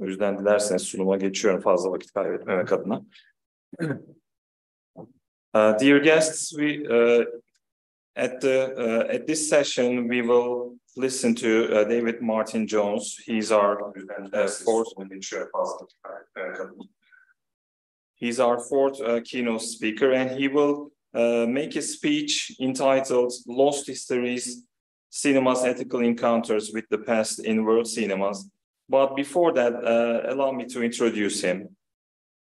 O yüzden dilerseniz sunuma geçiyorum fazla vakit kaybetmemek adına. Uh, dear guests, we uh, at the uh, at this session we will listen to uh, David Martin Jones. He's our uh, fourth. He's our fourth uh, keynote speaker, and he will uh, make a speech entitled "Lost Histories: Cinema's Ethical Encounters with the Past in World Cinemas." But before that, uh, allow me to introduce him.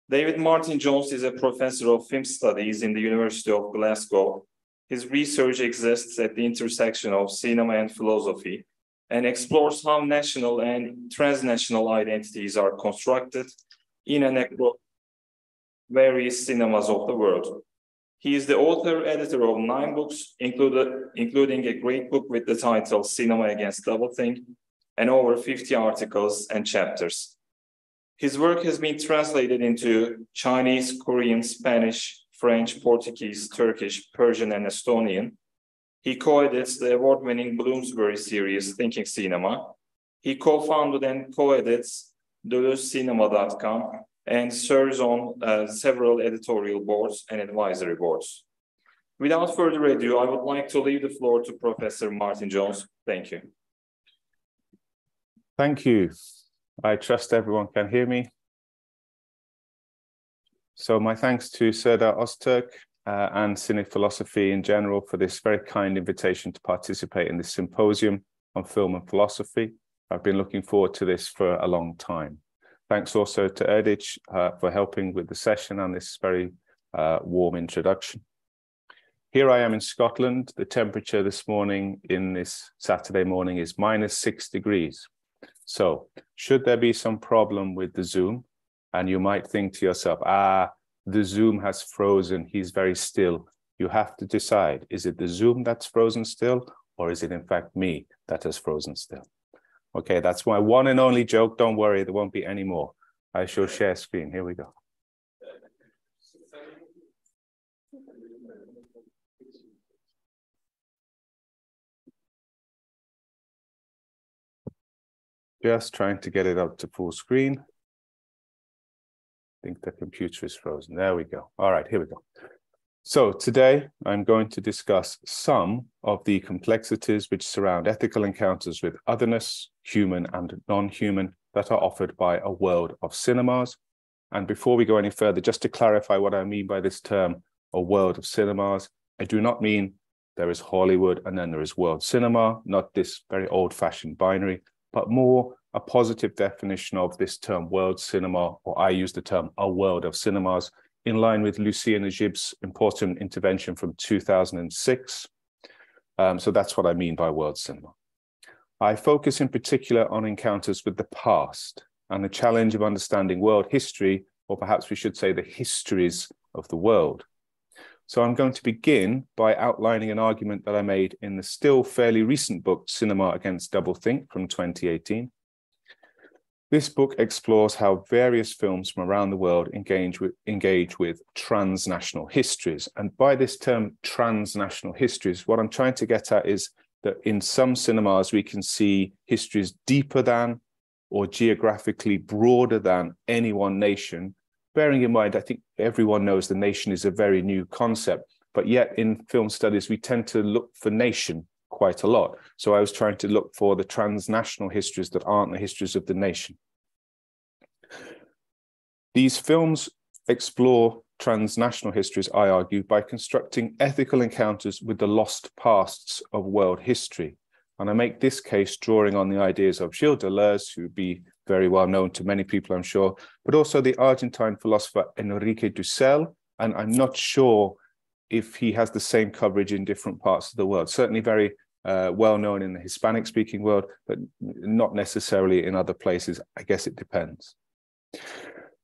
David Martin Jones is a professor of film studies in the University of Glasgow. His research exists at the intersection of cinema and philosophy and explores how national and transnational identities are constructed in and across various cinemas of the world. He is the author editor of nine books, included, including a great book with the title Cinema Against Doublethink, and over 50 articles and chapters. His work has been translated into Chinese, Korean, Spanish, French, Portuguese, Turkish, Persian, and Estonian. He co-edits the award-winning Bloomsbury series Thinking Cinema. He co-founded and co-edits DeleuzeCinema.com and serves on uh, several editorial boards and advisory boards. Without further ado, I would like to leave the floor to Professor Martin Jones. Thank you. Thank you. I trust everyone can hear me. So my thanks to Serdar Ozturk uh, and Cine Philosophy in general for this very kind invitation to participate in this symposium on film and philosophy. I've been looking forward to this for a long time. Thanks also to Erdich uh, for helping with the session and this very uh, warm introduction. Here I am in Scotland. The temperature this morning in this Saturday morning is minus six degrees. So should there be some problem with the Zoom, and you might think to yourself, ah, the Zoom has frozen, he's very still. You have to decide, is it the Zoom that's frozen still, or is it in fact me that has frozen still? Okay, that's my one and only joke. Don't worry, there won't be any more. I shall share screen. Here we go. Just trying to get it up to full screen. I think the computer is frozen. There we go. All right, here we go. So today I'm going to discuss some of the complexities which surround ethical encounters with otherness, human and non-human, that are offered by a world of cinemas. And before we go any further, just to clarify what I mean by this term, a world of cinemas, I do not mean there is Hollywood and then there is world cinema, not this very old-fashioned binary but more a positive definition of this term world cinema, or I use the term a world of cinemas, in line with Lucia Nagib's important intervention from 2006. Um, so that's what I mean by world cinema. I focus in particular on encounters with the past and the challenge of understanding world history, or perhaps we should say the histories of the world. So I'm going to begin by outlining an argument that I made in the still fairly recent book, Cinema Against Doublethink from 2018. This book explores how various films from around the world engage with, engage with transnational histories. And by this term, transnational histories, what I'm trying to get at is that in some cinemas, we can see histories deeper than or geographically broader than any one nation, bearing in mind, I think everyone knows the nation is a very new concept, but yet in film studies, we tend to look for nation quite a lot. So I was trying to look for the transnational histories that aren't the histories of the nation. These films explore transnational histories, I argue, by constructing ethical encounters with the lost pasts of world history. And I make this case drawing on the ideas of Gilles Deleuze, who be very well known to many people, I'm sure, but also the Argentine philosopher Enrique Dussel. And I'm not sure if he has the same coverage in different parts of the world. Certainly very uh, well known in the Hispanic speaking world, but not necessarily in other places. I guess it depends.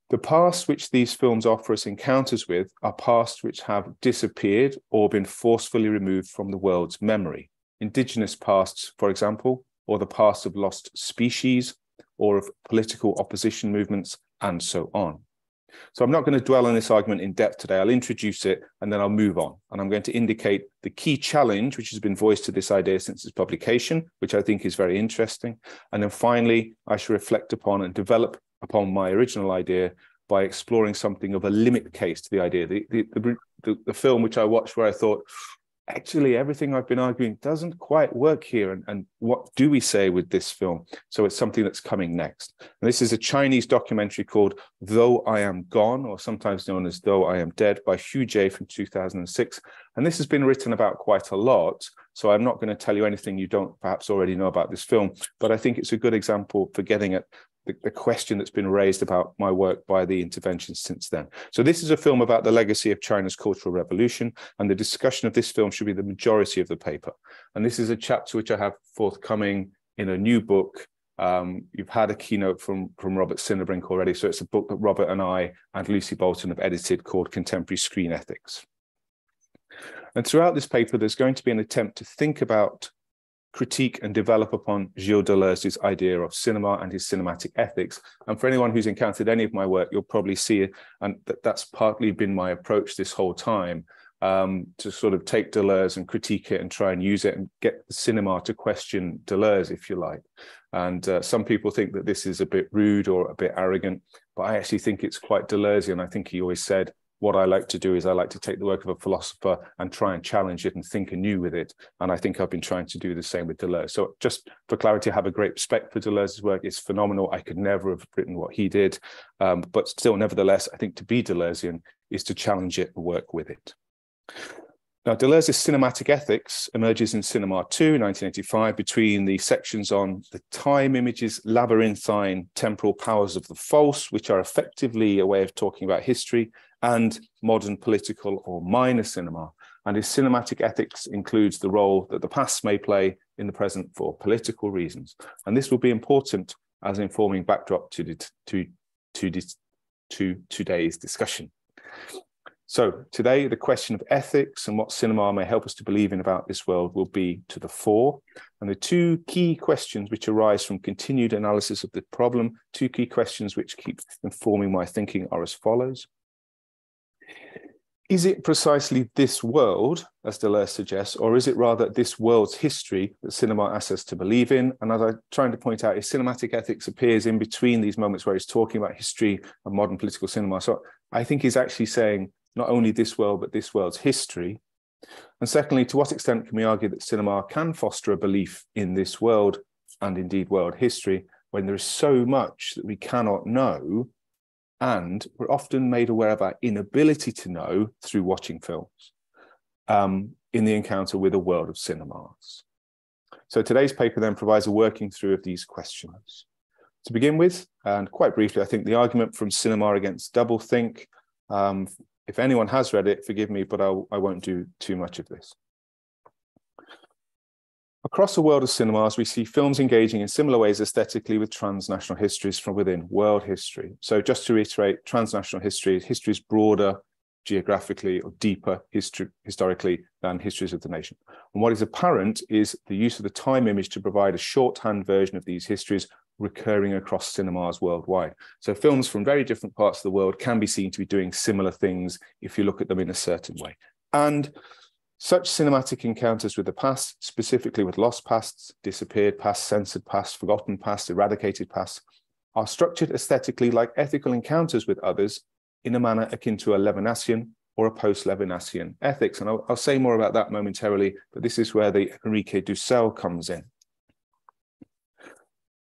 The past which these films offer us encounters with are past which have disappeared or been forcefully removed from the world's memory. Indigenous pasts, for example, or the past of lost species, or of political opposition movements, and so on. So I'm not going to dwell on this argument in depth today. I'll introduce it and then I'll move on. And I'm going to indicate the key challenge which has been voiced to this idea since its publication, which I think is very interesting. And then finally, I shall reflect upon and develop upon my original idea by exploring something of a limit case to the idea. The, the, the, the, film which I watched where I thought, actually, everything I've been arguing doesn't quite work here. And, and what do we say with this film? So it's something that's coming next. And this is a Chinese documentary called Though I Am Gone, or sometimes known as Though I Am Dead by Hu Jie from 2006. And this has been written about quite a lot. So I'm not going to tell you anything you don't perhaps already know about this film, but I think it's a good example for getting at the, the, question that's been raised about my work by the interventions since then. So this is a film about the legacy of China's Cultural Revolution, and the discussion of this film should be the majority of the paper. And this is a chapter which I have forthcoming in a new book. Um, you've had a keynote from, from Robert Sinnerbrink already, so it's a book that Robert and I and Lucy Bolton have edited called Contemporary Screen Ethics. And throughout this paper, there's going to be an attempt to think about critique and develop upon Gilles Deleuze's idea of cinema and his cinematic ethics. And for anyone who's encountered any of my work, you'll probably see it, and that that's partly been my approach this whole time, um, to sort of take Deleuze and critique it and try and use it and get the cinema to question Deleuze, if you like. And uh, some people think that this is a bit rude or a bit arrogant, but I actually think it's quite Deleuzean. I think he always said, what I like to do is I like to take the work of a philosopher and try and challenge it and think anew with it. And I think I've been trying to do the same with Deleuze. So just for clarity, I have a great respect for Deleuze's work. It's phenomenal. I could never have written what he did. Um, but still, nevertheless, I think to be Deleuzean is to challenge it and work with it. Now, Deleuze's cinematic ethics emerges in Cinema 2, 1985, between the sections on the time images, labyrinthine temporal powers of the false, which are effectively a way of talking about history, and modern political or minor cinema. And his cinematic ethics includes the role that the past may play in the present for political reasons. And this will be important as informing backdrop to, to, to, to today's discussion. So today, the question of ethics and what cinema may help us to believe in about this world will be to the fore. And the two key questions which arise from continued analysis of the problem, two key questions which keep informing my thinking are as follows. Is it precisely this world, as Deleuze suggests, or is it rather this world's history that cinema asks us to believe in? And as I'm trying to point out, is cinematic ethics appears in between these moments where he's talking about history and modern political cinema. So I think he's actually saying not only this world, but this world's history? And secondly, to what extent can we argue that cinema can foster a belief in this world and indeed world history when there is so much that we cannot know and we're often made aware of our inability to know through watching films um, in the encounter with a world of cinemas. So today's paper then provides a working through of these questions. To begin with, and quite briefly, I think the argument from cinema against doublethink um, if anyone has read it, forgive me, but I'll, I won't do too much of this. Across the world of cinemas, we see films engaging in similar ways aesthetically with transnational histories from within world history. So just to reiterate, transnational history, history is broader geographically or deeper history, historically than histories of the nation. And what is apparent is the use of the time image to provide a shorthand version of these histories recurring across cinemas worldwide. So films from very different parts of the world can be seen to be doing similar things if you look at them in a certain way. And such cinematic encounters with the past, specifically with lost pasts, disappeared past, censored past, forgotten past, eradicated past, are structured aesthetically like ethical encounters with others in a manner akin to a Levinasian or a post-Levinasian ethics. And I'll, I'll, say more about that momentarily, but this is where the Enrique Dussel comes in.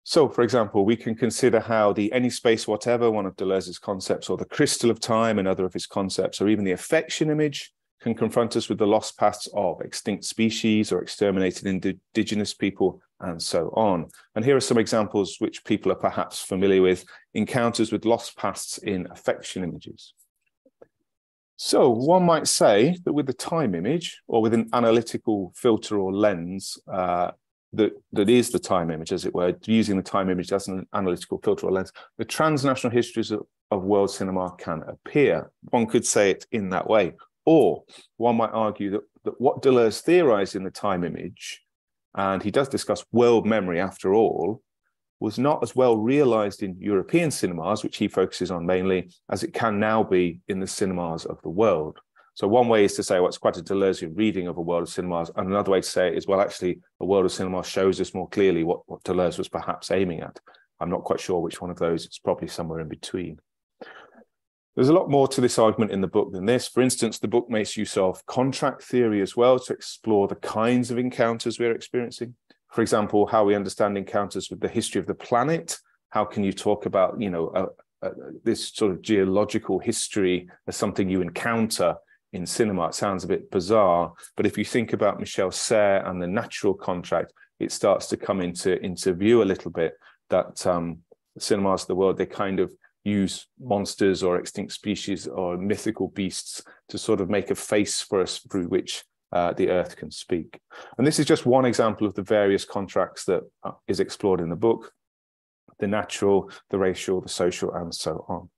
So, for example, we can consider how the any space whatever, one of Deleuze's concepts, or the crystal of time, another of his concepts, or even the affection image can confront us with the lost paths of extinct species or exterminated indigenous people, and so on. And here are some examples which people are perhaps familiar with encounters with lost pasts in affection images. So one might say that with the time image or with an analytical filter or lens, uh, that, that is the time image, as it were, using the time image as an analytical filter or lens, the transnational histories of, of world cinema can appear. One could say it in that way. Or one might argue that, that what Deleuze theorized in the time image, and he does discuss world memory after all, was not as well realized in European cinemas, which he focuses on mainly, as it can now be in the cinemas of the world. So one way is to say, well, it's quite a Deleuzean reading of a world of cinemas. And another way to say it is, well, actually, a world of cinema shows us more clearly what, what Deleuze was perhaps aiming at. I'm not quite sure which one of those. It's probably somewhere in between. There's a lot more to this argument in the book than this. For instance, the book makes use of contract theory as well to explore the kinds of encounters we're experiencing. For example, how we understand encounters with the history of the planet. How can you talk about, you know, uh, uh, this sort of geological history as something you encounter in cinema? It sounds a bit bizarre, but if you think about Michel Serres and the natural contract, it starts to come into into view a little bit that um, cinemas of the world they kind of use monsters or extinct species or mythical beasts to sort of make a face for us through which uh, the earth can speak. And this is just one example of the various contracts that uh, explored in the book, the natural, the racial, the social, and so on.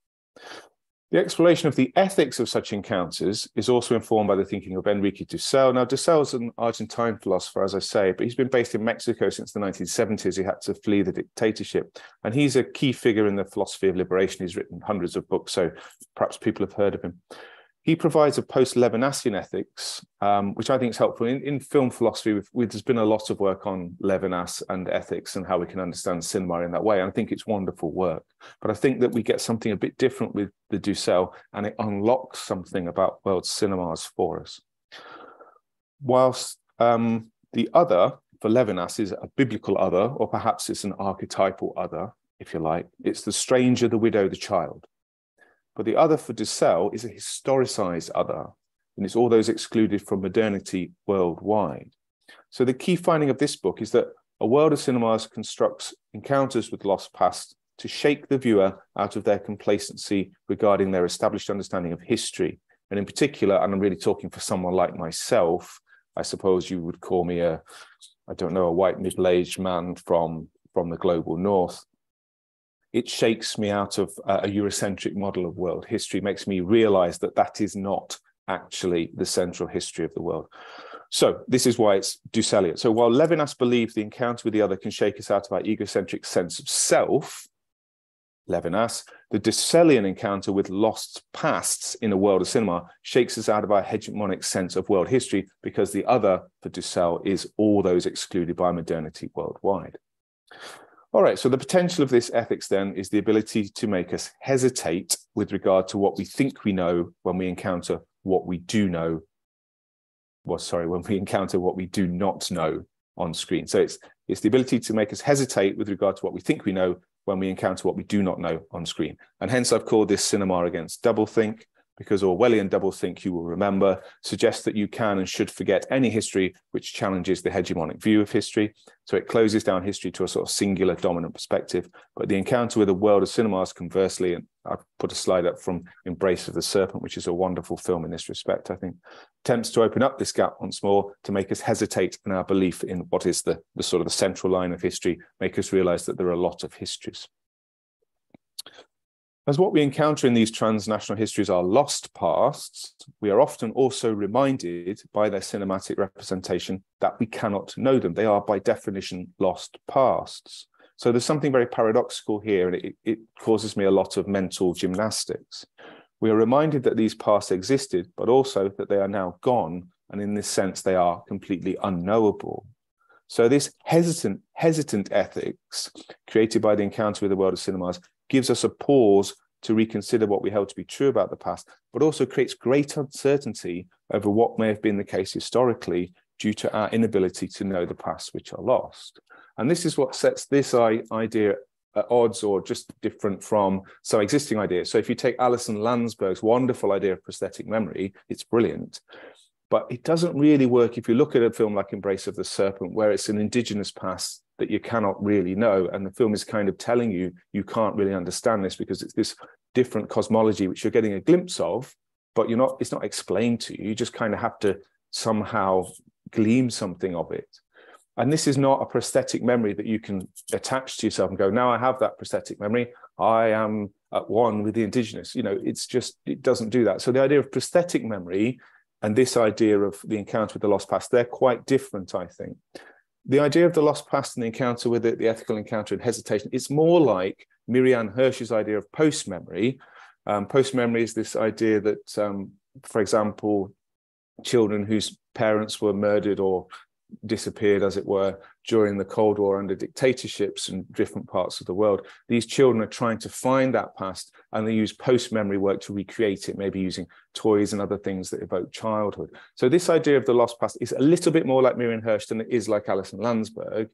The exploration of the ethics of such encounters is also informed by the thinking of Enrique Dussel. Now, Dussel is an Argentine philosopher, as I say, but he's been based in Mexico since the 1970s. He had to flee the dictatorship. And he's a key figure in the philosophy of liberation. He's written hundreds of books, so perhaps people have heard of him. He provides a post-Levinasian ethics, um, which I think is helpful. In, in film philosophy, we've, we've, there's been a lot of work on Levinas and ethics and how we can understand cinema in that way. And I think it's wonderful work. But I think that we get something a bit different with the Dussel, and it unlocks something about world cinemas for us. Whilst um, the other for Levinas is a biblical other, or perhaps it's an archetypal other, if you like. It's the stranger, the widow, the child. But the other for Dussel is a historicized other, and it's all those excluded from modernity worldwide. So the key finding of this book is that a world of cinemas constructs encounters with lost past to shake the viewer out of their complacency regarding their established understanding of history. And in particular, and I'm really talking for someone like myself, I suppose you would call me a, I don't know, a white middle-aged man from, from the global north it shakes me out of a Eurocentric model of world history, makes me realize that that is not actually the central history of the world. So this is why it's Dusselian. So while Levinas believes the encounter with the other can shake us out of our egocentric sense of self, Levinas, the Dusselian encounter with lost pasts in a world of cinema shakes us out of our hegemonic sense of world history because the other for Dussel is all those excluded by modernity worldwide. All right, so the potential of this ethics then is the ability to make us hesitate with regard to what we think we know when we encounter what we do know. Well, sorry, when we encounter what we do not know on screen. So it's it's the ability to make us hesitate with regard to what we think we know when we encounter what we do not know on screen. And hence I've called this cinema against doublethink because Orwellian doublethink, you will remember, suggests that you can and should forget any history which challenges the hegemonic view of history. So it closes down history to a sort of singular dominant perspective. But the encounter with the world of cinemas, conversely, and I've put a slide up from Embrace of the Serpent, which is a wonderful film in this respect, I think, attempts to open up this gap once more to make us hesitate in our belief in what is the, the sort of the central line of history, make us realize that there are a lot of histories. As what we encounter in these transnational histories are lost pasts, we are often also reminded by their cinematic representation that we cannot know them. They are, by definition, lost pasts. So there's something very paradoxical here, and it, it causes me a lot of mental gymnastics. We are reminded that these pasts existed, but also that they are now gone, and in this sense, they are completely unknowable. So this hesitant, hesitant ethics created by the encounter with the world of cinemas gives us a pause to reconsider what we held to be true about the past, but also creates great uncertainty over what may have been the case historically due to our inability to know the past which are lost. And this is what sets this idea at odds or just different from some existing ideas. So if you take Alison Landsberg's wonderful idea of prosthetic memory, it's brilliant. But it doesn't really work if you look at a film like Embrace of the Serpent, where it's an indigenous past that you cannot really know. And the film is kind of telling you you can't really understand this because it's this different cosmology which you're getting a glimpse of, but you're not, it's not explained to you. You just kind of have to somehow glean something of it. And this is not a prosthetic memory that you can attach to yourself and go, now I have that prosthetic memory. I am at one with the indigenous. You know, it's just, it doesn't do that. So the idea of prosthetic memory and this idea of the encounter with the lost past, they're quite different, I think the idea of the lost past and the encounter with it, the ethical encounter and hesitation, it's more like Miriam Hirsch's idea of post memory. Um, post memory is this idea that, um, for example, children whose parents were murdered or disappeared, as it were, during the Cold War under dictatorships in different parts of the world. These children are trying to find that past and they use post memory work to recreate it, maybe using toys and other things that evoke childhood. So, this idea of the lost past is a little bit more like Miriam Hirsch than it is like Alison Landsberg,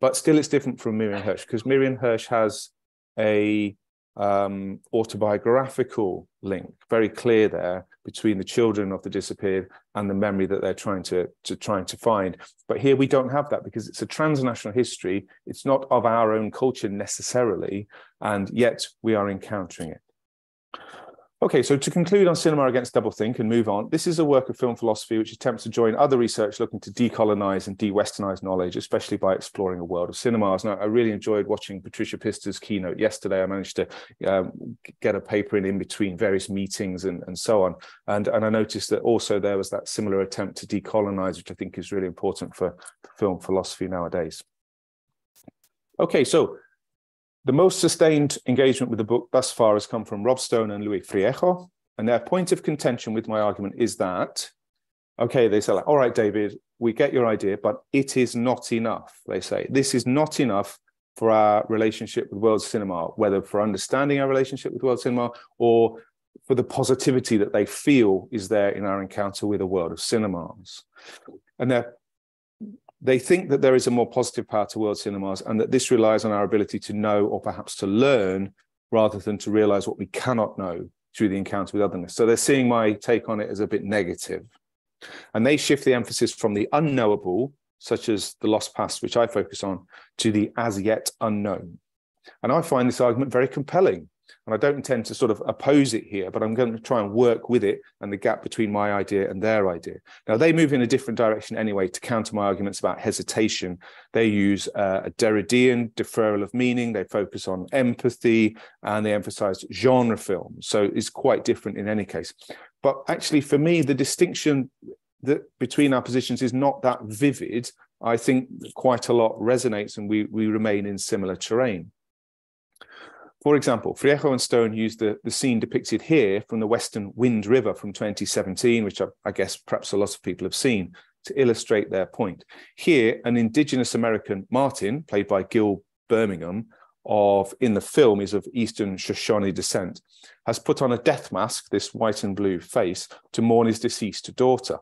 but still it's different from Miriam Hirsch because Miriam Hirsch has a um, autobiographical link, very clear there between the children of the disappeared and the memory that they're trying to, to trying to find. But here we don't have that because it's a transnational history. It's not of our own culture necessarily, and yet we are encountering it. Okay, so to conclude on cinema against doublethink and move on, this is a work of film philosophy which attempts to join other research looking to decolonize and de-westernize knowledge, especially by exploring a world of cinemas. Now, I really enjoyed watching Patricia Pisters' keynote yesterday. I managed to um, get a paper in in between various meetings and, and so on. And, and I noticed that also there was that similar attempt to decolonize, which I think is really important for film philosophy nowadays. Okay, so the most sustained engagement with the book thus far has come from Rob Stone and Luis Freijo. And their point of contention with my argument is that, okay, they say, like, all right, David, we get your idea, but it is not enough. They say, this is not enough for our relationship with world cinema, whether for understanding our relationship with world cinema or for the positivity that they feel is there in our encounter with a world of cinemas. And their they think that there is a more positive power to world cinemas and that this relies on our ability to know or perhaps to learn rather than to realize what we cannot know through the encounter with otherness. So they're seeing my take on it as a bit negative. And they shift the emphasis from the unknowable, such as the lost past, which I focus on, to the as yet unknown. And I find this argument very compelling and I don't intend to sort of oppose it here, but I'm going to try and work with it and the gap between my idea and their idea. Now, they move in a different direction anyway to counter my arguments about hesitation. They use uh, a Derridean deferral of meaning, they focus on empathy, and they emphasize genre films. So it's quite different in any case. But actually, for me, the distinction that between our positions is not that vivid. I think quite a lot resonates and we, we remain in similar terrain. For example, Freijo and Stone used the, the scene depicted here from the Western Wind River from 2017, which I, I guess perhaps a lot of people have seen, to illustrate their point. Here, an indigenous American, Martin, played by Gil Birmingham, of in the film is of Eastern Shoshone descent, has put on a death mask, this white and blue face, to mourn his deceased daughter.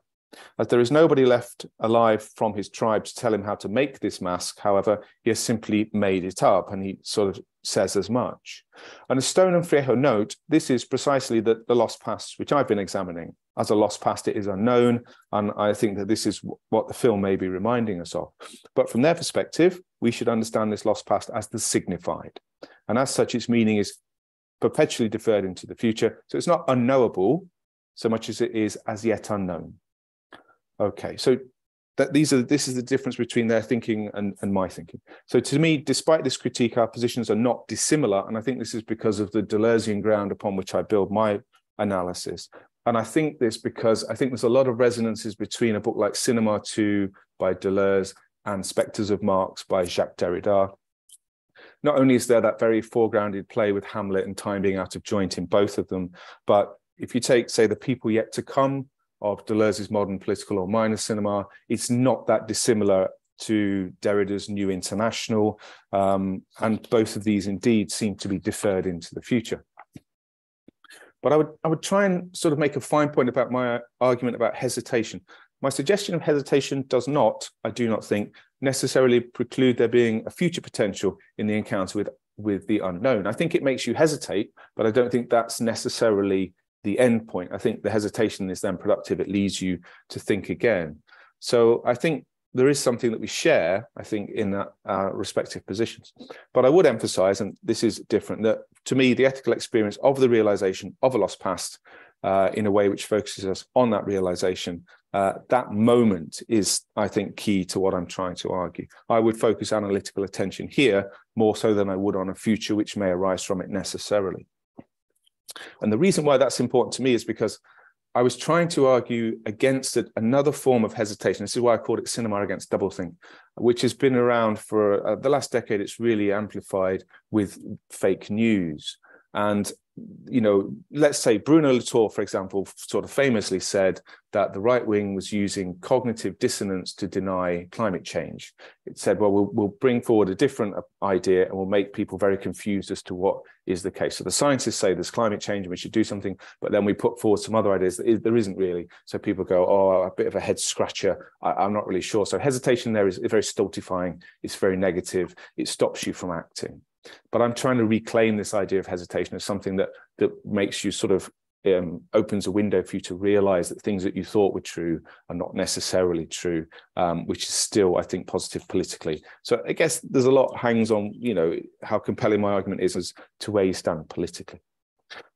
As there is nobody left alive from his tribe to tell him how to make this mask, however, he has simply made it up and he sort of says as much. And as Stone and Freijo note, this is precisely the, the lost past which I've been examining. As a lost past, it is unknown, and I think that this is what the film may be reminding us of. But from their perspective, we should understand this lost past as the signified. And as such, its meaning is perpetually deferred into the future. So it's not unknowable so much as it is as yet unknown. Okay, so that these are this is the difference between their thinking and, and my thinking. So to me, despite this critique, our positions are not dissimilar, and I think this is because of the Deleuzean ground upon which I build my analysis. And I think this because I think there's a lot of resonances between a book like Cinema 2 by Deleuze and Spectres of Marx by Jacques Derrida. Not only is there that very foregrounded play with Hamlet and time being out of joint in both of them, but if you take, say, The People Yet to Come of Deleuze's modern political or minor cinema. It's not that dissimilar to Derrida's New International, um, and both of these indeed seem to be deferred into the future. But I would I would try and sort of make a fine point about my argument about hesitation. My suggestion of hesitation does not, I do not think, necessarily preclude there being a future potential in the encounter with with the unknown. I think it makes you hesitate, but I don't think that's necessarily the end point. I think the hesitation is then productive. It leads you to think again. So I think there is something that we share, I think, in our respective positions. But I would emphasize, and this is different, that to me, the ethical experience of the realization of a lost past uh, in a way which focuses us on that realization, uh, that moment is, I think, key to what I'm trying to argue. I would focus analytical attention here more so than I would on a future which may arise from it necessarily. And the reason why that's important to me is because I was trying to argue against another form of hesitation. This is why I called it cinema against doublethink, which has been around for uh, the last decade. It's really amplified with fake news. And you know, let's say Bruno Latour, for example, sort of famously said that the right wing was using cognitive dissonance to deny climate change. It said, well, we'll, bring forward a different idea and we'll make people very confused as to what is the case. So the scientists say there's climate change and we should do something, but then we put forward some other ideas that there isn't really. So people go, oh, a bit of a head scratcher. I, am not really sure. So hesitation there is very stultifying. It's very negative. It stops you from acting. But I'm trying to reclaim this idea of hesitation as something that that makes you sort of um, opens a window for you to realize that things that you thought were true are not necessarily true, um, which is still, I think, positive politically. So I guess there's a lot hangs on, you know, how compelling my argument is as to where you stand politically.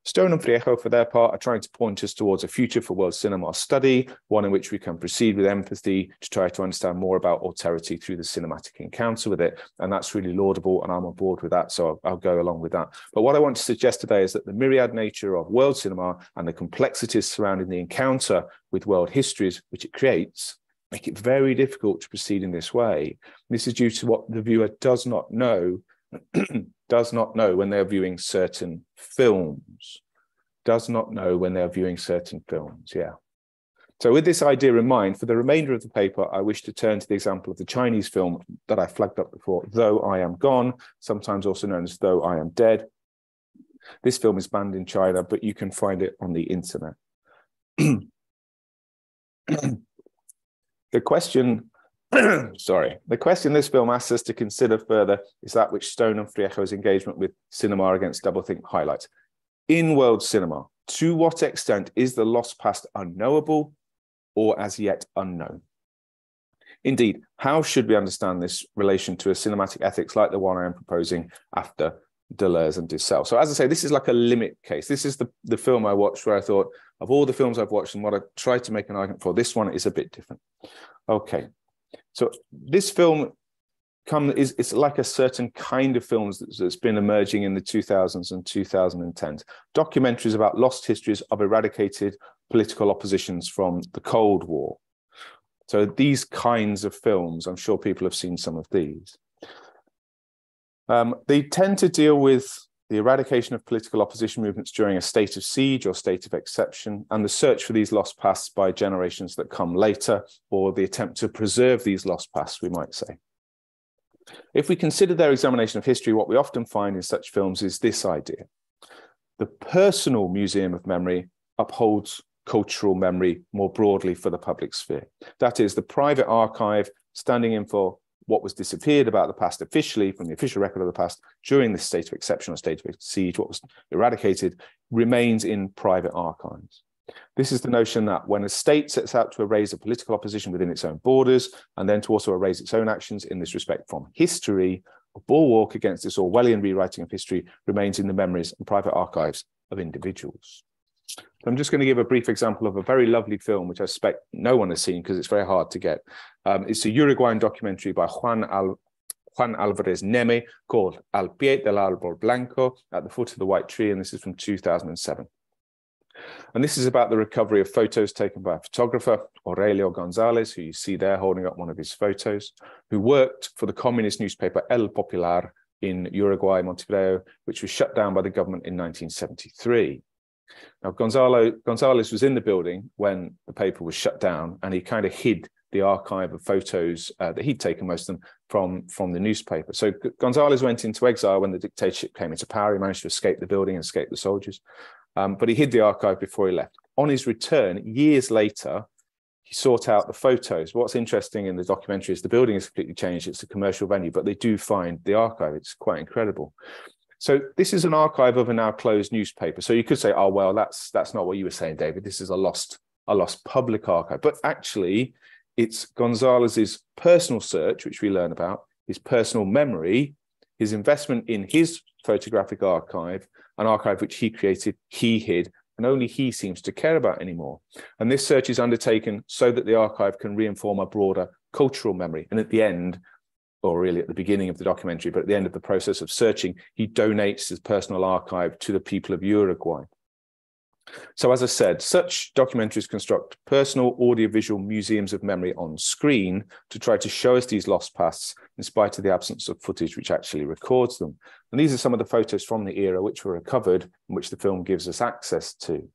Stone and Freijo, for their part, are trying to point us towards a future for world cinema study, one in which we can proceed with empathy to try to understand more about alterity through the cinematic encounter with it. And that's really laudable, and I'm on board with that. So I'll, I'll go along with that. But what I want to suggest today is that the myriad nature of world cinema and the complexities surrounding the encounter with world histories, which it creates, make it very difficult to proceed in this way. This is due to what the viewer does not know does not know when they're viewing certain films, does not know when they're viewing certain films. Yeah. So, with this idea in mind, for the remainder of the paper, I wish to turn to the example of the Chinese film that I flagged up before, Though I Am Gone, sometimes also known as Though I Am Dead. This film is banned in China, but you can find it on the internet. the question sorry. The question this film asks us to consider further is that which Stone and Freijo's engagement with cinema against doublethink highlights. In world cinema, to what extent is the lost past unknowable or as yet unknown? Indeed, how should we understand this relation to a cinematic ethics like the one I am proposing after Deleuze and Dussel? So, as I say, this is like a limit case. This is the, the film I watched where I thought, of all the films I've watched and what I tried to make an argument for, this one is a bit different. Okay, so this film come is it's like a certain kind of films that's been emerging in the 2000s and 2010s documentaries about lost histories of eradicated political oppositions from the cold war. So these kinds of films i'm sure people have seen some of these. Um, they tend to deal with the eradication of political opposition movements during a state of siege or state of exception, and the search for these lost pasts by generations that come later, or the attempt to preserve these lost pasts, we might say. If we consider their examination of history, what we often find in such films is this idea. The personal museum of memory upholds cultural memory more broadly for the public sphere. That is, the private archive standing in for what was disappeared about the past officially from the official record of the past during this state of exception or state of siege, what was eradicated, remains in private archives. This is the notion that when a state sets out to erase a political opposition within its own borders and then to also erase its own actions in this respect from history, a bulwark against this Orwellian rewriting of history remains in the memories and private archives of individuals. I'm just going to give a brief example of a very lovely film, which I suspect no one has seen because it's very hard to get. Um, it's a Uruguayan documentary by Juan, Al- Juan Alvarez Neme called Al Pie del Árbol Blanco, at the foot of the white tree, and this is from 2007. And this is about the recovery of photos taken by a photographer, Aurelio Gonzalez, who you see there holding up one of his photos, who worked for the communist newspaper El Popular in Uruguay, Montevideo, which was shut down by the government in 1973. Now, Gonzalo, Gonzalez was in the building when the paper was shut down, and he kind of hid the archive of photos uh, that he'd taken most of them from from the newspaper. So Gonzalez went into exile when the dictatorship came into power. He managed to escape the building and escape the soldiers, um, but he hid the archive before he left. On his return, years later, he sought out the photos. What's interesting in the documentary is the building is completely changed. It's a commercial venue, but they do find the archive. It's quite incredible. So this is an archive of a now closed newspaper. So you could say, oh well, that's that's not what you were saying, David. This is a lost a lost public archive. But actually, it's Gonzalez's personal search, which we learn about, his personal memory, his investment in his photographic archive, an archive which he created, he hid, and only he seems to care about anymore. And this search is undertaken so that the archive can reinform a broader cultural memory. And at the end, or really at the beginning of the documentary, but at the end of the process of searching, he donates his personal archive to the people of Uruguay. So as I said, such documentaries construct personal audiovisual museums of memory on screen to try to show us these lost pasts in spite of the absence of footage which actually records them. And these are some of the photos from the era which were recovered and which the film gives us access to.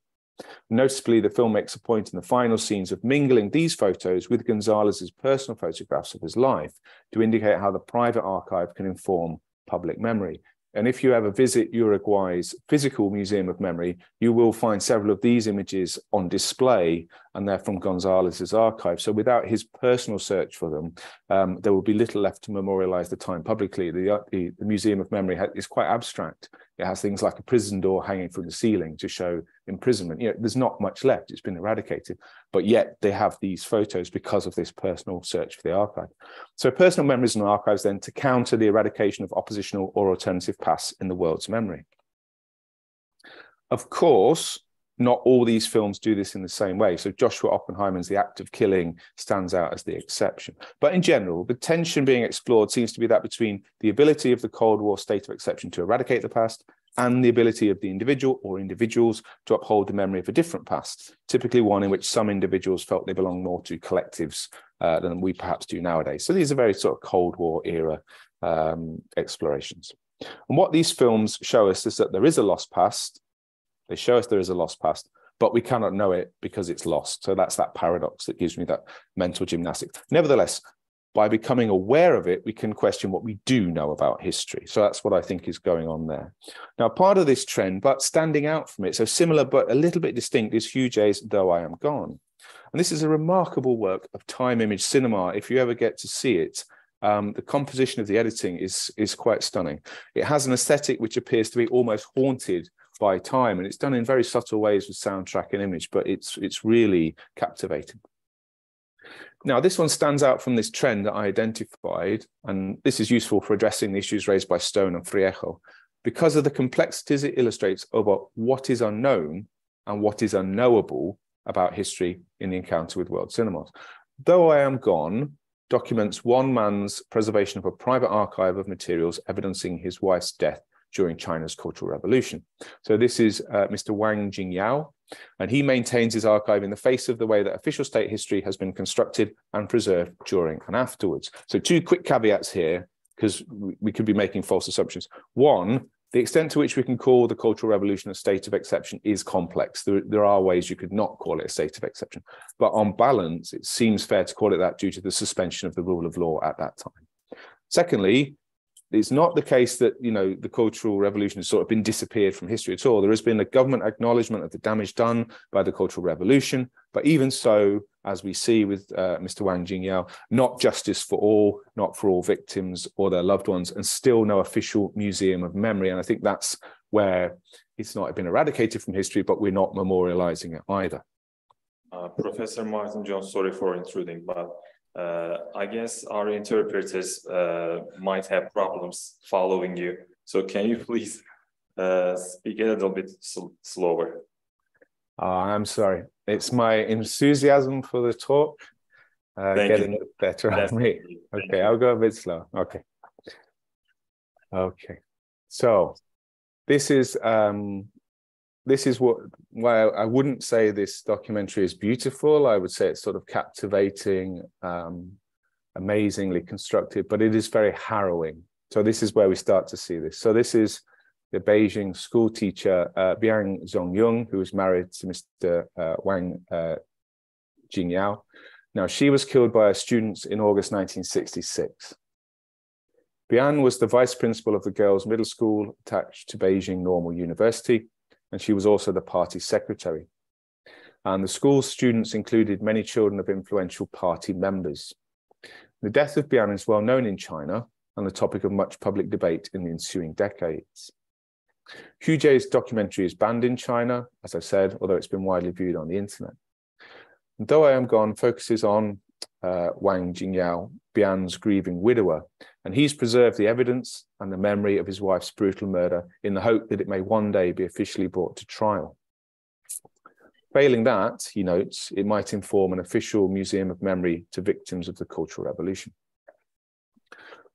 Noticeably, the film makes a point in the final scenes of mingling these photos with Gonzalez's personal photographs of his life to indicate how the private archive can inform public memory. And if you ever visit Uruguay's physical museum of memory, you will find several of these images on display, and they're from Gonzalez's archive. So without his personal search for them, um, there will be little left to memorialize the time publicly. The, the, the Museum of Memory is quite abstract. It has things like a prison door hanging from the ceiling to show imprisonment. You know, there's not much left. It's been eradicated, but yet they have these photos because of this personal search for the archive. So personal memories and archives then to counter the eradication of oppositional or alternative pasts in the world's memory. Of course, not all these films do this in the same way. So Joshua Oppenheimer's The Act of Killing stands out as the exception. But in general, the tension being explored seems to be that between the ability of the Cold War state of exception to eradicate the past and the ability of the individual or individuals to uphold the memory of a different past, typically one in which some individuals felt they belong more to collectives uh, than we perhaps do nowadays. So these are very sort of Cold War era um, explorations. And what these films show us is that there is a lost past they show us there is a lost past, but we cannot know it because it's lost. So that's that paradox that gives me that mental gymnastics. Nevertheless, by becoming aware of it, we can question what we do know about history. So that's what I think is going on there. Now, part of this trend, but standing out from it, so similar but a little bit distinct, is Hu Jie's Though I Am Gone. And this is a remarkable work of time image cinema. If you ever get to see it, um, the composition of the editing is, is quite stunning. It has an aesthetic which appears to be almost haunted by time, and it's done in very subtle ways with soundtrack and image, but it's it's really captivating. Now, this one stands out from this trend that I identified, and this is useful for addressing the issues raised by Stone and Freijo, because of the complexities it illustrates over what is unknown and what is unknowable about history in the encounter with world cinemas. Though I Am Gone documents one man's preservation of a private archive of materials evidencing his wife's death during China's Cultural Revolution. So this is uh, Mr. Wang Jingyao, and he maintains his archive in the face of the way that official state history has been constructed and preserved during and afterwards. So two quick caveats here, because we could be making false assumptions. One, the extent to which we can call the Cultural Revolution a state of exception is complex. There, there, are ways you could not call it a state of exception. But on balance, it seems fair to call it that due to the suspension of the rule of law at that time. Secondly, it's not the case that you know the cultural revolution has sort of been disappeared from history at all. There has been a government acknowledgement of the damage done by the cultural revolution but even so as we see with uh, mr wang jingyao not justice for all not for all victims or their loved ones and still no official museum of memory. And i think that's where it's not been eradicated from history but we're not memorializing it either. Uh, professor martin jones sorry for intruding but I guess our interpreters uh, might have problems following you. So can you please uh, speak a little bit sl slower? Oh, I'm sorry. It's my enthusiasm for the talk uh, getting you. better on me. Okay, I'll go a bit slow. Okay. Okay. So this is um, this is what why I wouldn't say this documentary is beautiful. I would say it's sort of captivating, um, amazingly constructed, but it is very harrowing. So this is where we start to see this. So this is the Beijing school teacher uh, Bian Zhongyun, who was married to Mr. Uh, Wang uh, Jingyao. Now she was killed by her students in August 1966. Bian was the vice principal of the girls' middle school attached to Beijing Normal University and she was also the party secretary. And the school's students included many children of influential party members. The death of Bian is well known in China and the topic of much public debate in the ensuing decades. Hu Jie's documentary is banned in China, as I said, although it's been widely viewed on the internet. And Though I Am Gone focuses on uh, Wang Jingyao, Bian's grieving widower, and he's preserved the evidence and the memory of his wife's brutal murder in the hope that it may one day be officially brought to trial. Failing that, he notes, it might inform an official museum of memory to victims of the Cultural Revolution.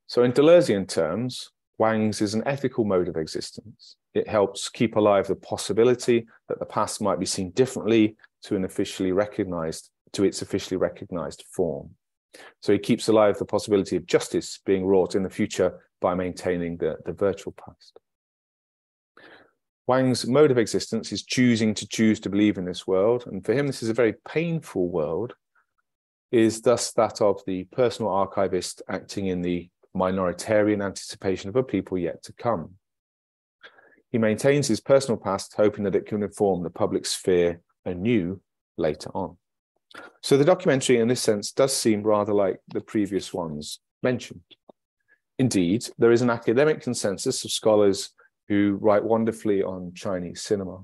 So, in Deleuzean terms, Wang's is an ethical mode of existence, it helps keep alive the possibility that the past might be seen differently to an officially recognized to its officially recognized form. So he keeps alive the possibility of justice being wrought in the future by maintaining the, the virtual past. Wang's mode of existence is choosing to choose to believe in this world. And for him, this is a very painful world, is thus that of the personal archivist acting in the minoritarian anticipation of a people yet to come. He maintains his personal past, hoping that it can inform the public sphere anew later on. So the documentary, in this sense, does seem rather like the previous ones mentioned. Indeed, there is an academic consensus of scholars who write wonderfully on Chinese cinema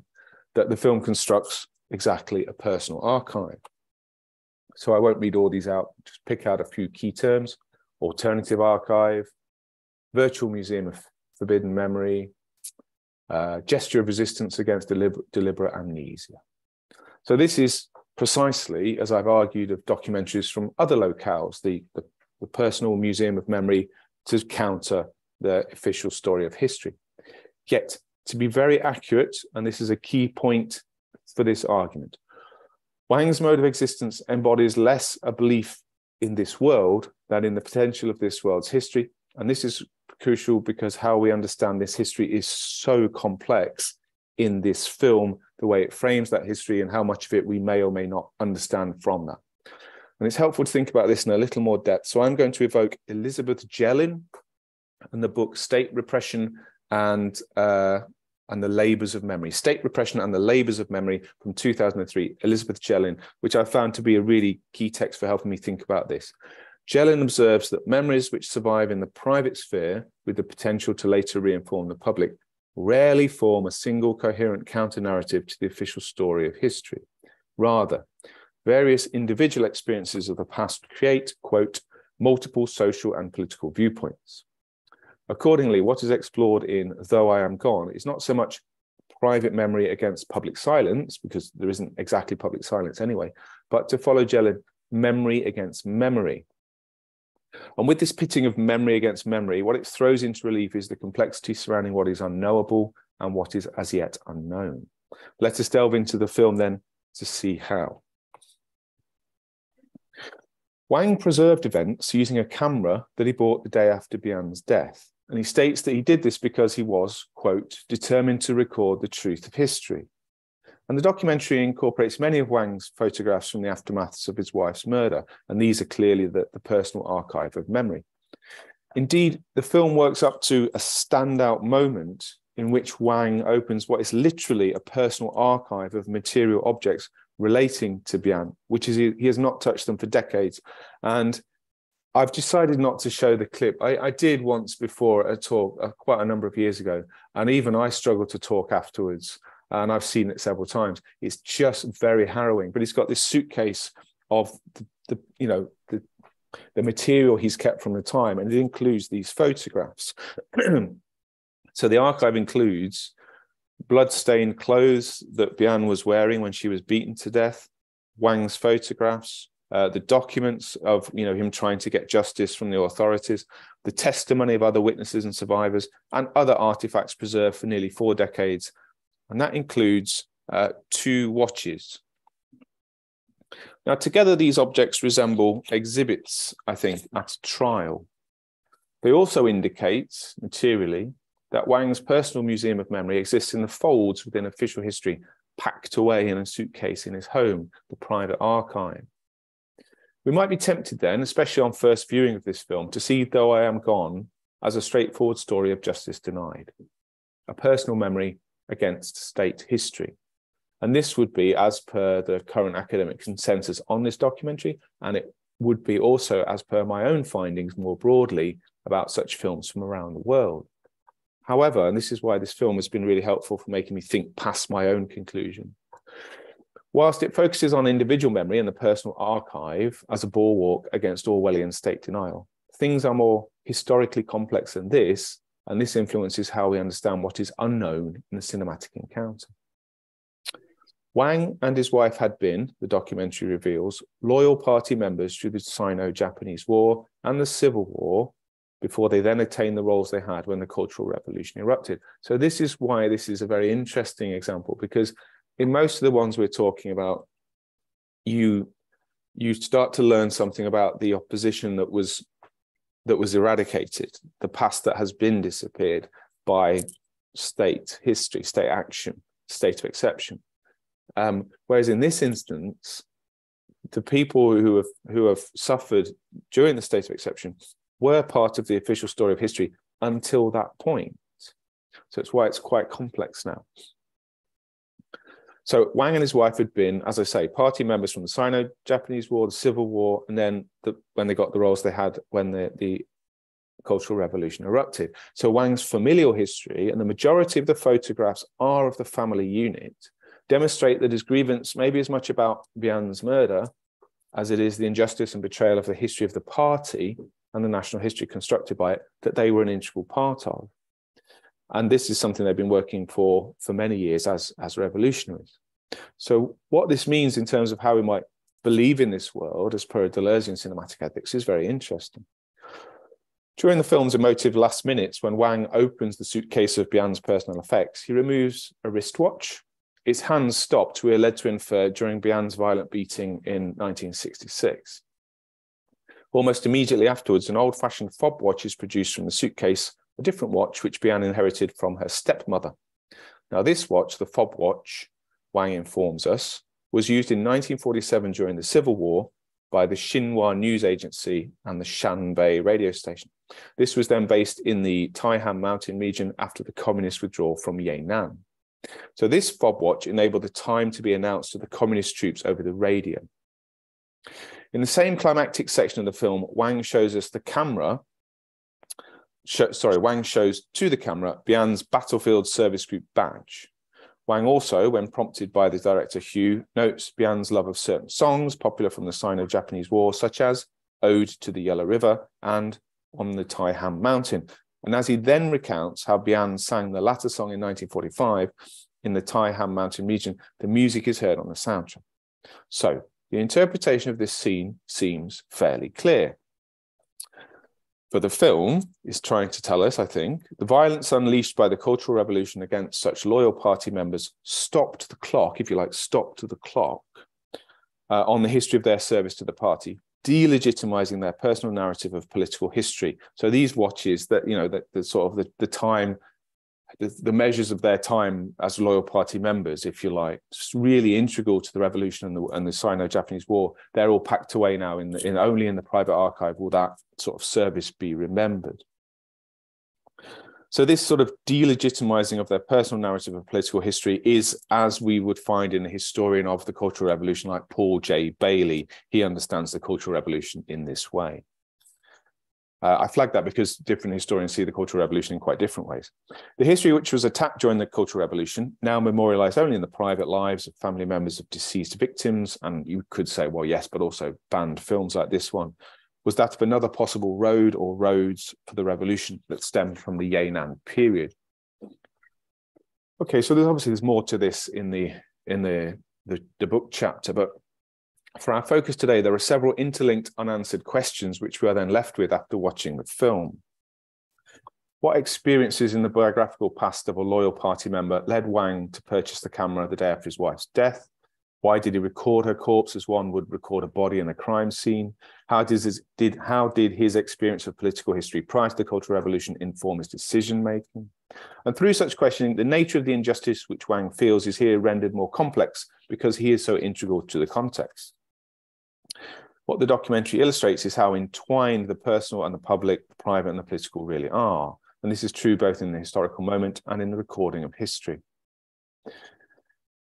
that the film constructs exactly a personal archive. So I won't read all these out, just pick out a few key terms alternative archive, virtual museum of forbidden memory, uh, gesture of resistance against deliber deliberate amnesia. So this is precisely, as I've argued, of documentaries from other locales, the, the, the personal museum of memory to counter the official story of history. Yet, to be very accurate, and this is a key point for this argument, Wang's mode of existence embodies less a belief in this world than in the potential of this world's history. And this is crucial because how we understand this history is so complex in this film, the way it frames that history and how much of it we may or may not understand from that. And it's helpful to think about this in a little more depth. So I'm going to evoke Elizabeth Jelin and the book State Repression and uh, and the Labors of Memory, State Repression and the Labors of Memory from 2003, Elizabeth Jelin, which I found to be a really key text for helping me think about this. Jelin observes that memories which survive in the private sphere with the potential to later reinform the public rarely form a single coherent counter narrative to the official story of history. Rather, various individual experiences of the past create, quote, multiple social and political viewpoints. Accordingly, what is explored in Though I Am Gone is not so much private memory against public silence, because there isn't exactly public silence anyway, but to follow Jelin, memory against memory, and with this pitting of memory against memory, what it throws into relief is the complexity surrounding what is unknowable and what is as yet unknown. Let us delve into the film then to see how. Wang preserved events using a camera that he bought the day after Bian's death. And he states that he did this because he was, quote, determined to record the truth of history. And the documentary incorporates many of Wang's photographs from the aftermaths of his wife's murder, and these are clearly the, the personal archive of memory. Indeed, the film works up to a standout moment in which Wang opens what is literally a personal archive of material objects relating to Bian, which is he, he has not touched them for decades. And I've decided not to show the clip. I, I did once before a talk uh, quite a number of years ago, and even I struggled to talk afterwards and I've seen it several times. It's just very harrowing. But he's got this suitcase of the, the you know the the material he's kept from the time, and it includes these photographs. so the archive includes blood-stained clothes that Bian was wearing when she was beaten to death, Wang's photographs, uh, the documents of you know him trying to get justice from the authorities, the testimony of other witnesses and survivors, and other artifacts preserved for nearly four decades and that includes uh, two watches. Now, together, these objects resemble exhibits, I think, at trial. They also indicate, materially, that Wang's personal museum of memory exists in the folds within official history, packed away in a suitcase in his home, the private archive. We might be tempted then, especially on first viewing of this film, to see Though I Am Gone as a straightforward story of justice denied, a personal memory against state history. And this would be as per the current academic consensus on this documentary, and it would be also as per my own findings more broadly about such films from around the world. However, and this is why this film has been really helpful for making me think past my own conclusion. Whilst it focuses on individual memory and the personal archive as a bulwark against Orwellian state denial, things are more historically complex than this and this influences how we understand what is unknown in the cinematic encounter. Wang and his wife had been, the documentary reveals, loyal party members through the Sino Japanese War and the Civil War, before they then attained the roles they had when the Cultural Revolution erupted. So this is why this is a very interesting example, because in most of the ones we're talking about, you you start to learn something about the opposition that was that was eradicated, the past that has been disappeared by state history, state action, state of exception. Um, whereas in this instance, the people who have who have suffered during the state of exception were part of the official story of history until that point. So it's why it's quite complex now. So Wang and his wife had been, as I say, party members from the Sino-Japanese War, the Civil War, and then the, when they got the roles they had when the, the Cultural Revolution erupted. So Wang's familial history and the majority of the photographs are of the family unit, demonstrate that his grievance may be as much about Bian's murder as it is the injustice and betrayal of the history of the party and the national history constructed by it that they were an integral part of. And this is something they've been working for for many years as, as revolutionaries. So what this means in terms of how we might believe in this world as per Deleuzean cinematic ethics is very interesting. During the film's emotive last minutes, when Wang opens the suitcase of Bian's personal effects, he removes a wristwatch. Its hands stopped, we are led to infer, during Bian's violent beating in 1966. Almost immediately afterwards, an old fashioned fob watch is produced from the suitcase a different watch which Bian inherited from her stepmother. Now, this watch, the fob watch, Wang informs us, was used in 1947 during the Civil War by the Xinhua News Agency and the Shanbei radio station. This was then based in the Taihang Mountain region after the communist withdrawal from Yan'an. So this fob watch enabled the time to be announced to the communist troops over the radio. In the same climactic section of the film, Wang shows us the camera sorry, Wang shows to the camera Bian's Battlefield Service Group badge. Wang also, when prompted by the director Hu, notes Bian's love of certain songs popular from the Sino-Japanese War, such as Ode to the Yellow River and On the Taihang Mountain. And as he then recounts how Bian sang the latter song in 1945 in the Taihang Mountain region, the music is heard on the soundtrack. So the interpretation of this scene seems fairly clear for the film is trying to tell us, I think, the violence unleashed by the Cultural Revolution against such loyal party members stopped the clock, if you like, stopped the clock uh, on the history of their service to the party, delegitimizing their personal narrative of political history. So these watches that, you know, that the sort of the, the time the, the, measures of their time as loyal party members, if you like, it's really integral to the revolution and the, and the Sino-Japanese War. They're all packed away now in, the, in only in the private archive will that sort of service be remembered. So this sort of delegitimizing of their personal narrative of political history is, as we would find in a historian of the Cultural Revolution like Paul J. Bailey, he understands the Cultural Revolution in this way. Uh, I flag that because different historians see the Cultural Revolution in quite different ways. The history which was attacked during the Cultural Revolution, now memorialized only in the private lives of family members of deceased victims, and you could say, well, yes, but also banned films like this one, was that of another possible road or roads for the revolution that stemmed from the Yan'an period. Okay, so there's obviously there's more to this in the in the the, the book chapter, but for our focus today, there are several interlinked unanswered questions which we are then left with after watching the film. What experiences in the biographical past of a loyal party member led Wang to purchase the camera the day after his wife's death? Why did he record her corpse as one would record a body in a crime scene? How did his, did, how did his experience of political history prior to the Cultural Revolution inform his decision making? And through such questioning, the nature of the injustice which Wang feels is here rendered more complex because he is so integral to the context. What the documentary illustrates is how entwined the personal and the public, the private and the political really are. And this is true both in the historical moment and in the recording of history.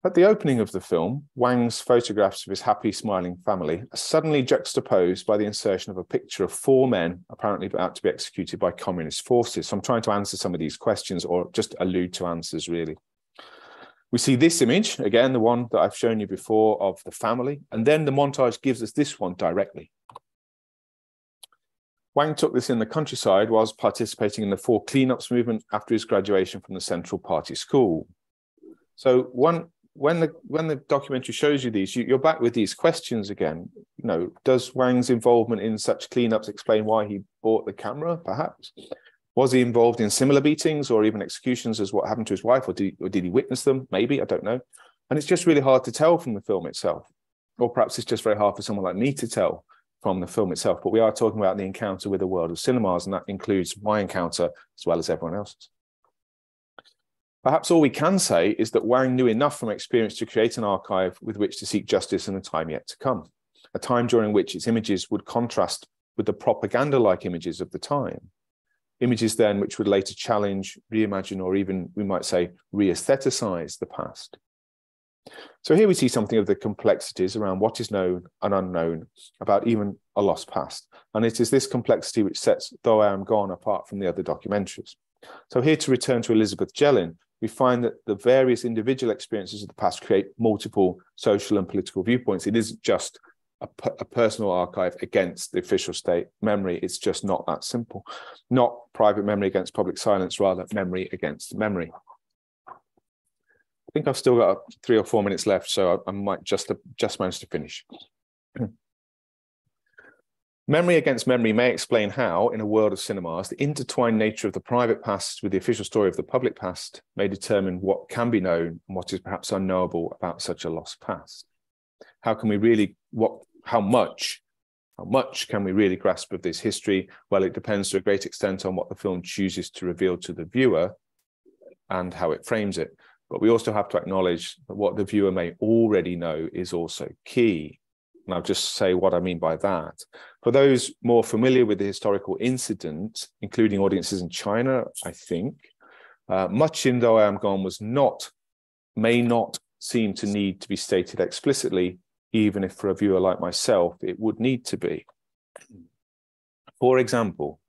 At the opening of the film, Wang's photographs of his happy, smiling family are suddenly juxtaposed by the insertion of a picture of four men apparently about to be executed by communist forces. So I'm trying to answer some of these questions or just allude to answers, really. We see this image, again, the one that I've shown you before of the family, and then the montage gives us this one directly. Wang took this in the countryside whilst participating in the four cleanups movement after his graduation from the Central Party School. So one, when the when the documentary shows you these, you, are back with these questions again. You know, does Wang's involvement in such cleanups explain why he bought the camera, perhaps? Was he involved in similar beatings or even executions as what happened to his wife, or did, or did he witness them? Maybe, I don't know. And it's just really hard to tell from the film itself. Or perhaps it's just very hard for someone like me to tell from the film itself. But we are talking about the encounter with the world of cinemas, and that includes my encounter as well as everyone else's. Perhaps all we can say is that Wang knew enough from experience to create an archive with which to seek justice in a time yet to come, a time during which its images would contrast with the propaganda like images of the time. Images then which would later challenge, reimagine, or even, we might say, re aestheticize the past. So here we see something of the complexities around what is known and unknown about even a lost past. And it is this complexity which sets Though I Am Gone apart from the other documentaries. So here to return to Elizabeth Jelin, we find that the various individual experiences of the past create multiple social and political viewpoints. It isn't just a, a, personal archive against the official state memory. It's just not that simple. Not private memory against public silence, rather memory against memory. I think I've still got three or four minutes left, so I, I might just just manage to finish. Memory against memory may explain how, in a world of cinemas, the intertwined nature of the private past with the official story of the public past may determine what can be known and what is perhaps unknowable about such a lost past. How can we really, what, how much, how much can we really grasp of this history? Well, it depends to a great extent on what the film chooses to reveal to the viewer and how it frames it. But we also have to acknowledge that what the viewer may already know is also key and I'll just say what I mean by that. For those more familiar with the historical incident, including audiences in China, I think, uh, much in Though I Am Gone was not, may not seem to need to be stated explicitly, even if for a viewer like myself, it would need to be. For example,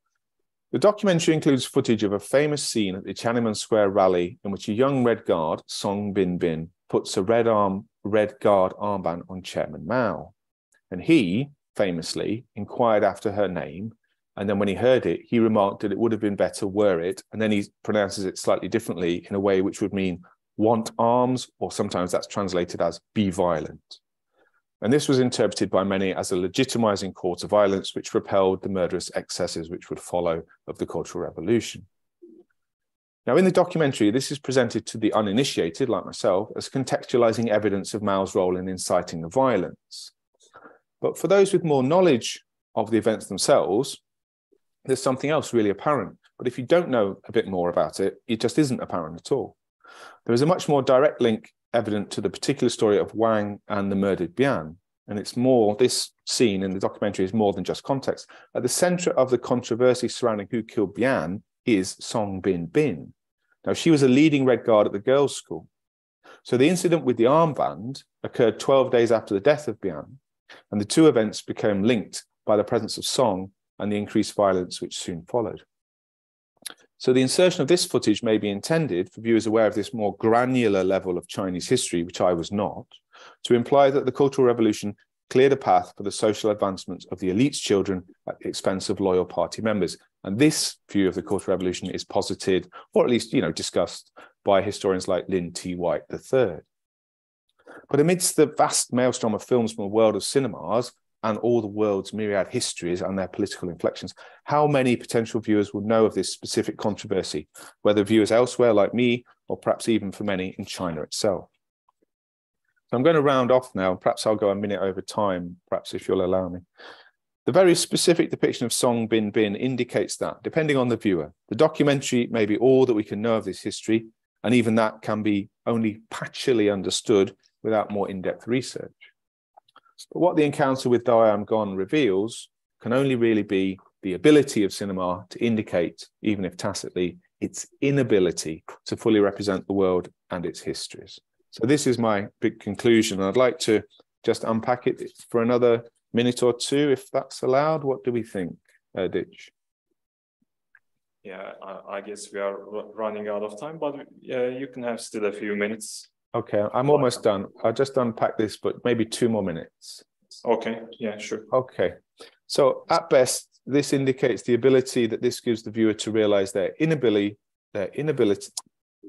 the documentary includes footage of a famous scene at the Tiananmen Square rally in which a young Red Guard, Song Bin Bin, puts a red arm, Red Guard armband on Chairman Mao. And he famously inquired after her name. And then when he heard it, he remarked that it would have been better were it. And then he pronounces it slightly differently in a way which would mean want arms, or sometimes that's translated as be violent. And this was interpreted by many as a legitimizing call to violence, which repelled the murderous excesses which would follow of the Cultural Revolution. Now, in the documentary, this is presented to the uninitiated, like myself, as contextualizing evidence of Mao's role in inciting the violence. But for those with more knowledge of the events themselves, there's something else really apparent. But if you don't know a bit more about it, it just isn't apparent at all. There is a much more direct link evident to the particular story of Wang and the murdered Bian. And it's more, this scene in the documentary is more than just context. At the center of the controversy surrounding who killed Bian is Song Bin Bin. Now, she was a leading Red Guard at the girls' school. So the incident with the armband occurred 12 days after the death of Bian. And the two events became linked by the presence of Song and the increased violence which soon followed. So the insertion of this footage may be intended for viewers aware of this more granular level of Chinese history, which I was not, to imply that the Cultural Revolution cleared a path for the social advancement of the elite's children at the expense of loyal party members. And this view of the Cultural Revolution is posited, or at least, you know, discussed by historians like Lynn T. White III. But amidst the vast maelstrom of films from the world of cinemas and all the world's myriad histories and their political inflections, how many potential viewers will know of this specific controversy, whether viewers elsewhere like me, or perhaps even for many in China itself? So I'm going to round off now. Perhaps I'll go a minute over time, perhaps if you'll allow me. The very specific depiction of Song Bin Bin indicates that, depending on the viewer, the documentary may be all that we can know of this history, and even that can be only patchily understood without more in-depth research. But what the encounter with Though I Am Gone reveals can only really be the ability of cinema to indicate, even if tacitly, its inability to fully represent the world and its histories. So this is my big conclusion. I'd like to just unpack it for another minute or two, if that's allowed. What do we think, uh, Ditch? Yeah, I, I, guess we are running out of time, but uh, you can have still a few minutes. Okay, I'm almost done. I'll just unpack this, but maybe two more minutes. Okay, yeah, sure. Okay. So at best, this indicates the ability that this gives the viewer to realize their inability, their inability.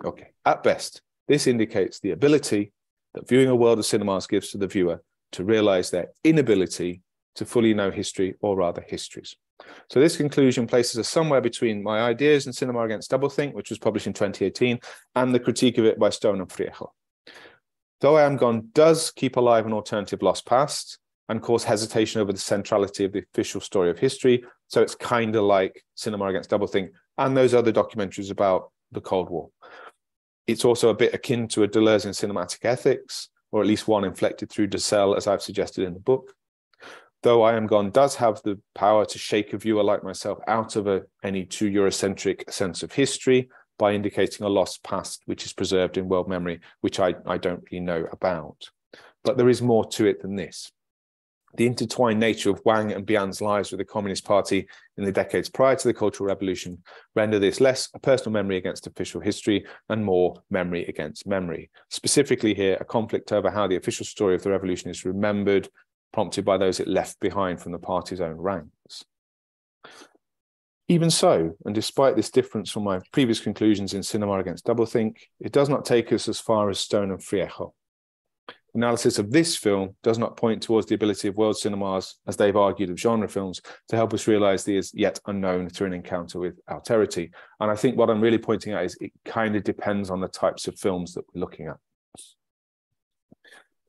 Okay, at best, this indicates the ability that viewing a world of cinemas gives to the viewer to realize their inability to fully know history, or rather histories. So this conclusion places us somewhere between my ideas in Cinema Against Doublethink, which was published in 2018, and the critique of it by Stone and Freijo. Though I Am Gone does keep alive an alternative lost past and cause hesitation over the centrality of the official story of history, so it's kind of like Cinema Against Doublethink and those other documentaries about the Cold War. It's also a bit akin to a Deleuzean cinematic ethics, or at least one inflected through Dussel, as I've suggested in the book. Though I Am Gone does have the power to shake a viewer like myself out of a, any too Eurocentric sense of history by indicating a lost past which is preserved in world memory, which I, I don't really know about. But there is more to it than this. The intertwined nature of Wang and Bian's lives with the Communist Party in the decades prior to the Cultural Revolution render this less a personal memory against official history and more memory against memory. Specifically, here, a conflict over how the official story of the revolution is remembered, prompted by those it left behind from the party's own ranks. Even so, and despite this difference from my previous conclusions in Cinema Against Doublethink, it does not take us as far as Stone and Freijo analysis of this film does not point towards the ability of world cinemas, as they've argued of genre films, to help us realize the is yet unknown through an encounter with alterity. And I think what I'm really pointing at is it kind of depends on the types of films that we're looking at.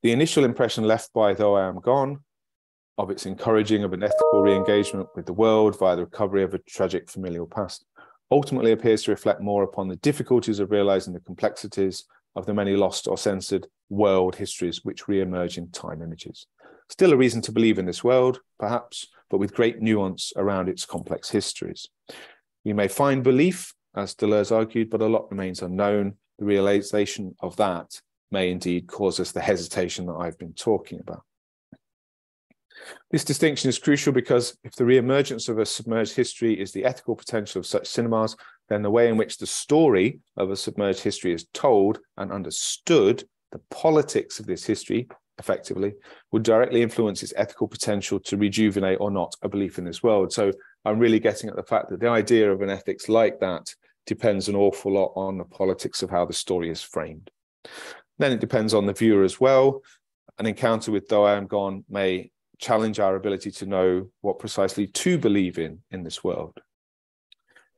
The initial impression left by Though I Am Gone of its encouraging of an ethical re-engagement with the world via the recovery of a tragic familial past ultimately appears to reflect more upon the difficulties of realizing the complexities of the many lost or censored world histories which re-emerge in time images. Still a reason to believe in this world, perhaps, but with great nuance around its complex histories. We may find belief, as Deleuze argued, but a lot remains unknown. The realization of that may indeed cause us the hesitation that I've been talking about. This distinction is crucial because if the re-emergence of a submerged history is the ethical potential of such cinemas, then the way in which the story of a submerged history is told and understood, the politics of this history, effectively, would directly influence its ethical potential to rejuvenate or not a belief in this world. So I'm really getting at the fact that the idea of an ethics like that depends an awful lot on the politics of how the story is framed. Then it depends on the viewer as well. An encounter with Though I Am Gone may challenge our ability to know what precisely to believe in in this world.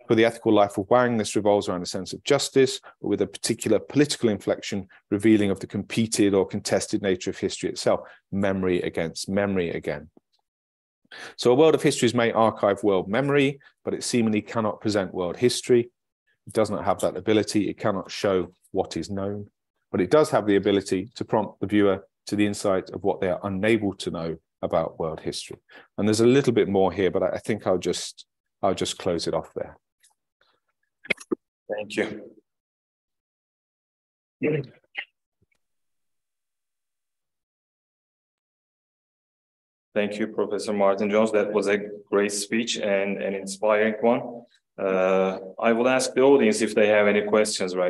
For the ethical life of Wang, this revolves around a sense of justice, but with a particular political inflection revealing of the competed or contested nature of history itself, memory against memory again. So a world of histories may archive world memory, but it seemingly cannot present world history. It does not have that ability. It cannot show what is known, but it does have the ability to prompt the viewer to the insight of what they are unable to know about world history. And there's a little bit more here, but I think I'll just I'll just close it off there. Thank you. Thank you, Professor Martin Jones. That was a great speech and an inspiring one. Uh, I will ask the audience if they have any questions right